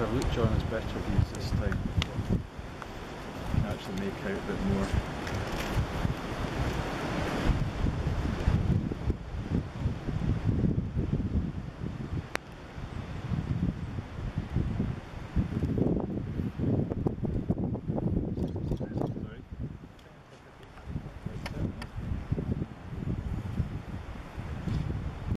I've looked as better views this time. You can actually make out a bit more.